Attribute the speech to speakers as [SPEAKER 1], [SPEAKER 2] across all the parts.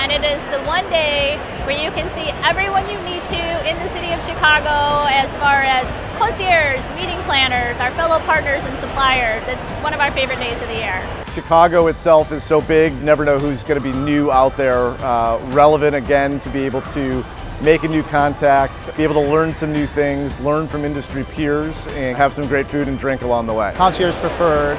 [SPEAKER 1] And it is the one day where you can see everyone you need to in the city of Chicago as far as concierge, meeting planners, our fellow partners and suppliers. It's one of our favorite days of the year.
[SPEAKER 2] Chicago itself is so big, never know who's going to be new out there, uh, relevant again to be able to make a new contact, be able to learn some new things, learn from industry peers, and have some great food and drink along the way.
[SPEAKER 3] Concierge Preferred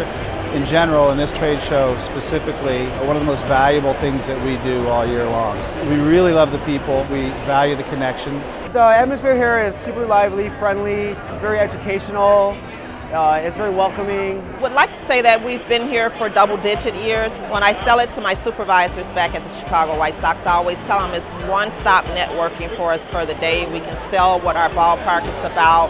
[SPEAKER 3] in general and this trade show specifically are one of the most valuable things that we do all year long. We really love the people, we value the connections.
[SPEAKER 4] The atmosphere here is super lively, friendly, very educational, uh, it's very welcoming.
[SPEAKER 5] Would like to say that we've been here for double digit years. When I sell it to my supervisors back at the Chicago White Sox, I always tell them it's one stop networking for us for the day. We can sell what our ballpark is about.